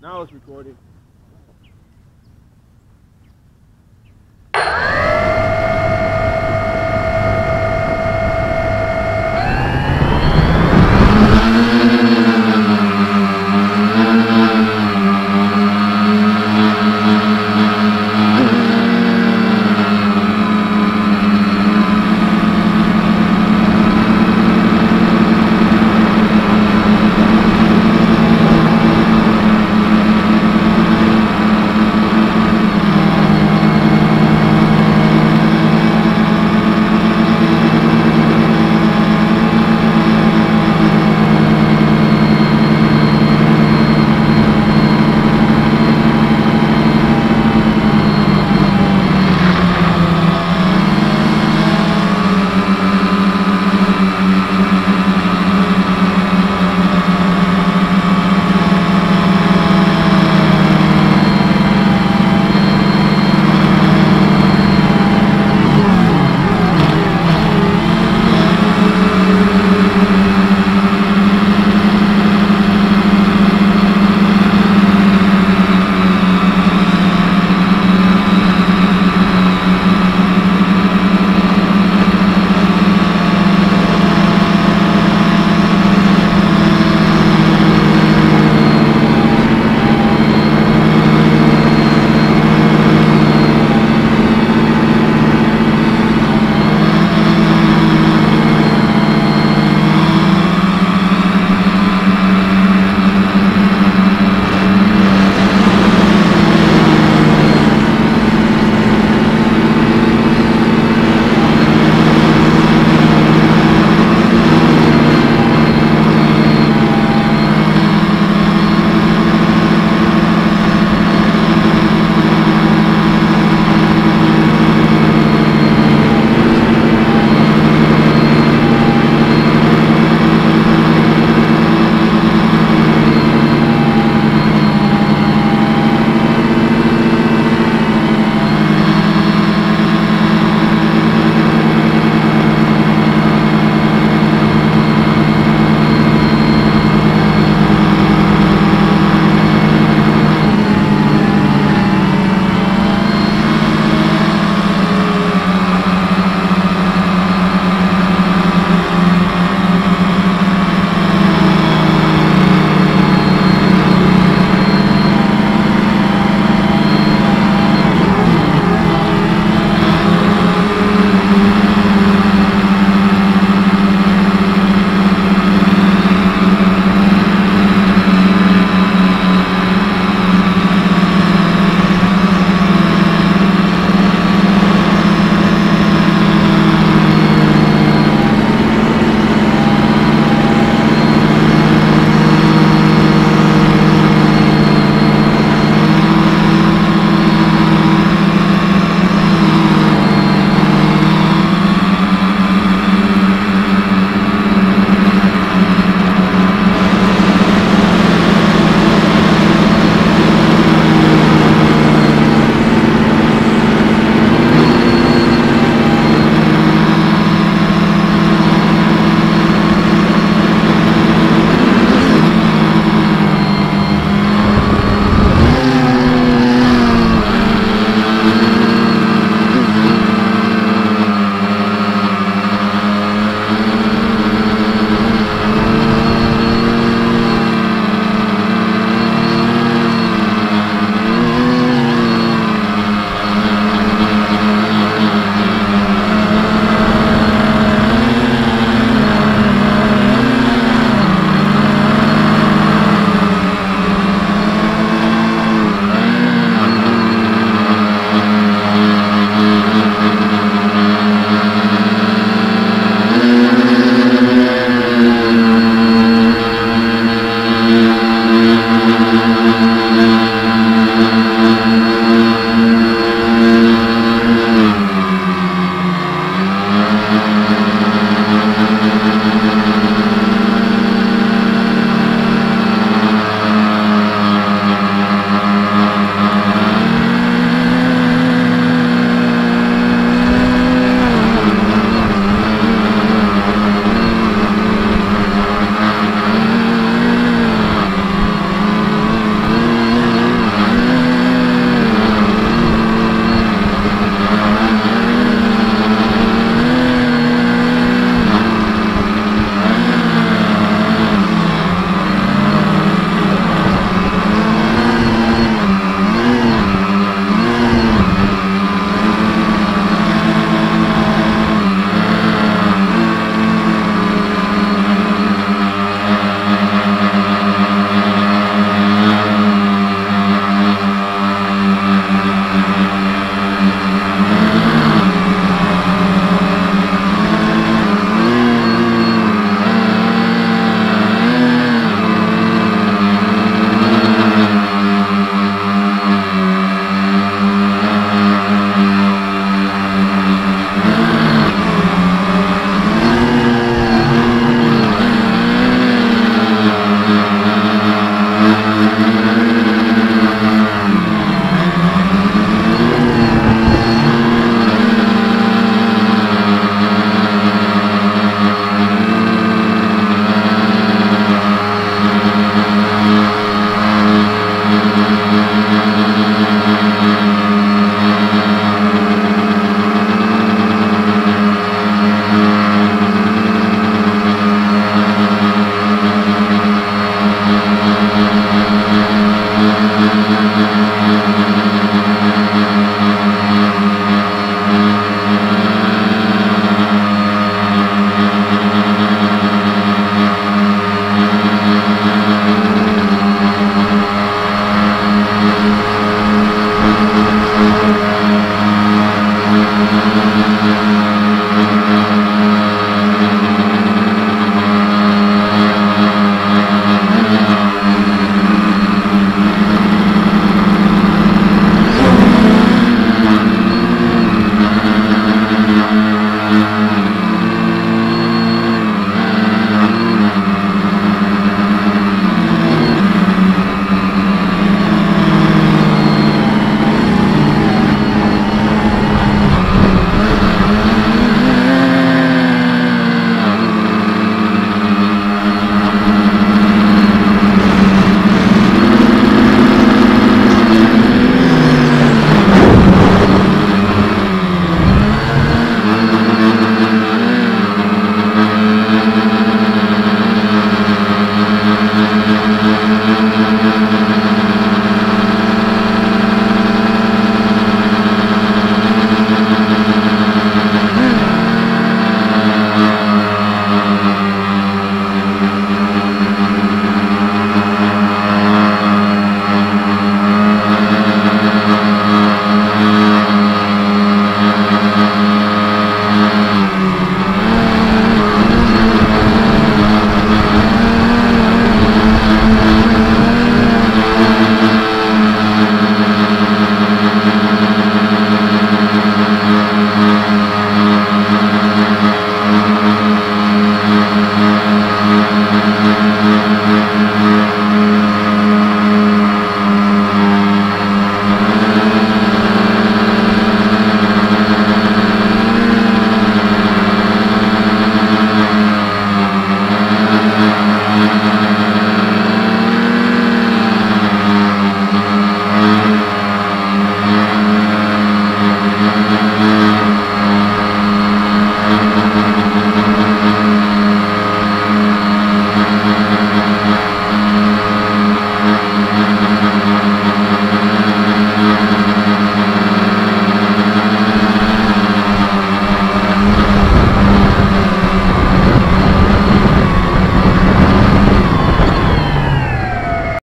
Now it's recording.